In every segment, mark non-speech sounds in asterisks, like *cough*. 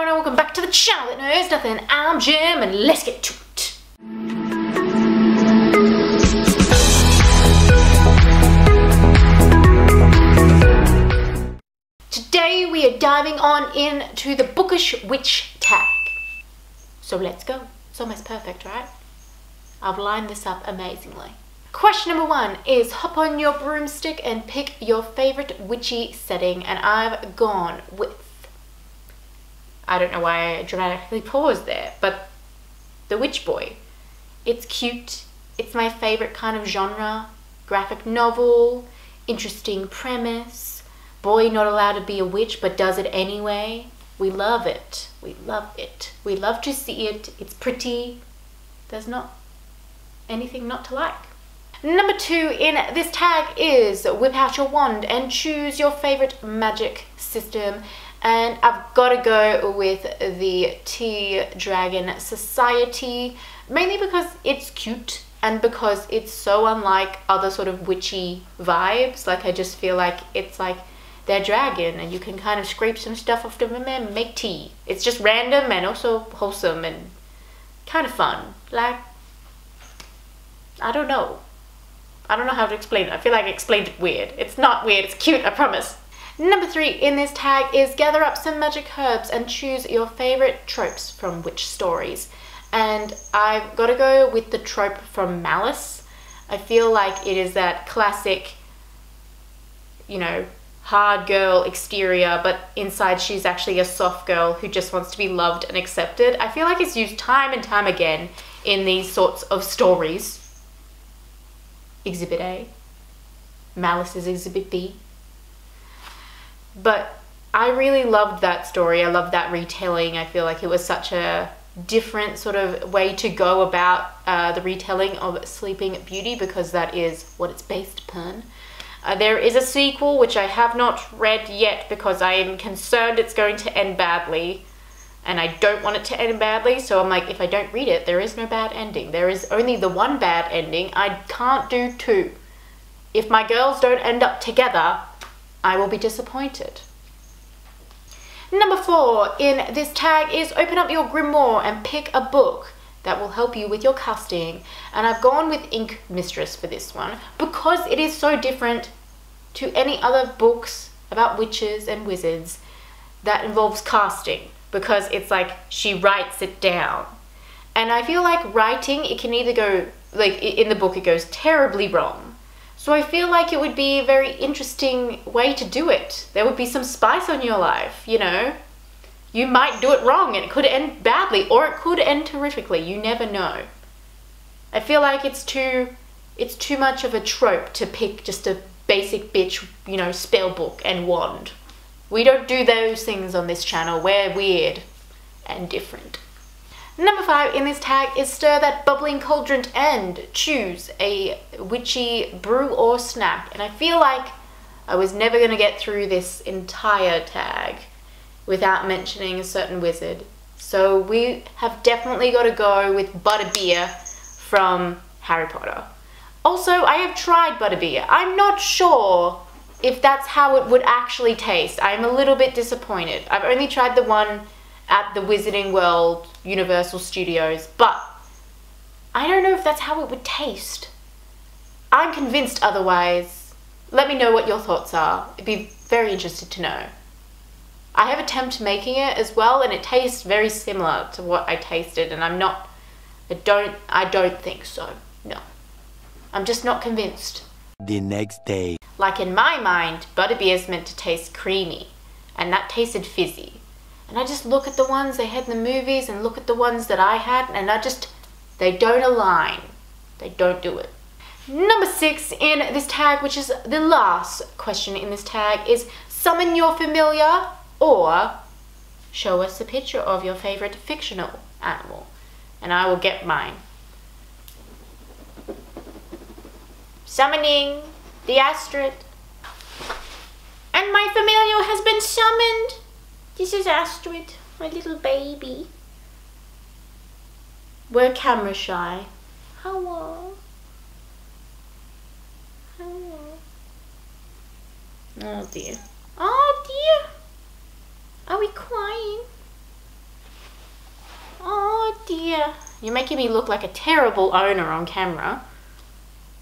everyone and welcome back to the channel that knows nothing. I'm Jem and let's get to it. Today we are diving on into the bookish witch tag. So let's go. It's almost perfect, right? I've lined this up amazingly. Question number one is hop on your broomstick and pick your favorite witchy setting and I've gone with I don't know why I dramatically paused there, but The Witch Boy. It's cute. It's my favorite kind of genre. Graphic novel, interesting premise. Boy not allowed to be a witch but does it anyway. We love it. We love it. We love to see it. It's pretty. There's not anything not to like. Number two in this tag is whip out your wand and choose your favorite magic system and I've got to go with the Tea Dragon Society mainly because it's cute and because it's so unlike other sort of witchy vibes. Like I just feel like it's like they're dragon and you can kind of scrape some stuff off them and make tea. It's just random and also wholesome and kind of fun. Like I don't know. I don't know how to explain it. I feel like I explained it weird. It's not weird. It's cute I promise Number three in this tag is gather up some magic herbs and choose your favorite tropes from witch stories. And I've got to go with the trope from Malice. I feel like it is that classic, you know, hard girl exterior, but inside she's actually a soft girl who just wants to be loved and accepted. I feel like it's used time and time again in these sorts of stories. Exhibit A. Malice is Exhibit B. But I really loved that story. I loved that retelling. I feel like it was such a different sort of way to go about uh, the retelling of Sleeping Beauty because that is what it's based upon. Uh, there is a sequel which I have not read yet because I am concerned it's going to end badly and I don't want it to end badly. So I'm like, if I don't read it, there is no bad ending. There is only the one bad ending. I can't do two. If my girls don't end up together, I will be disappointed. Number four in this tag is open up your grimoire and pick a book that will help you with your casting. And I've gone with Ink Mistress for this one because it is so different to any other books about witches and wizards that involves casting because it's like she writes it down. And I feel like writing, it can either go, like in the book, it goes terribly wrong so I feel like it would be a very interesting way to do it. There would be some spice on your life, you know? You might do it wrong and it could end badly or it could end terrifically. You never know. I feel like it's too it's too much of a trope to pick just a basic bitch, you know, spell book and wand. We don't do those things on this channel. We're weird and different. Number five in this tag is stir that bubbling cauldron and choose a witchy brew or snack. And I feel like I was never going to get through this entire tag without mentioning a certain wizard. So we have definitely got to go with butterbeer from Harry Potter. Also, I have tried butterbeer. I'm not sure if that's how it would actually taste. I'm a little bit disappointed. I've only tried the one at the Wizarding World Universal Studios, but I don't know if that's how it would taste. I'm convinced otherwise. Let me know what your thoughts are. I'd be very interested to know. I have attempted making it as well and it tastes very similar to what I tasted and I'm not I don't I don't think so. No. I'm just not convinced. The next day. Like in my mind, butterbeer is meant to taste creamy and that tasted fizzy. And I just look at the ones they had in the movies and look at the ones that I had, and I just, they don't align. They don't do it. Number six in this tag, which is the last question in this tag, is summon your familiar or show us a picture of your favorite fictional animal. And I will get mine. Summoning the Astrid. And my familiar has been summoned. This is Astrid, my little baby. We're camera shy. Hello. Hello. Oh dear. Oh dear. Are we crying? Oh dear. You're making me look like a terrible owner on camera.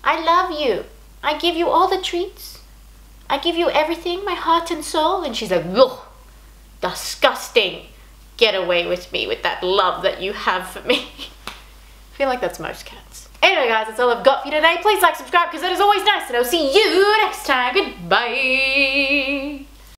I love you. I give you all the treats. I give you everything, my heart and soul. And she's like, ugh, disgusting. Get away with me with that love that you have for me. *laughs* I feel like that's most cats. Anyway, guys, that's all I've got for you today. Please like, subscribe, because that is always nice. And I'll see you next time. Goodbye.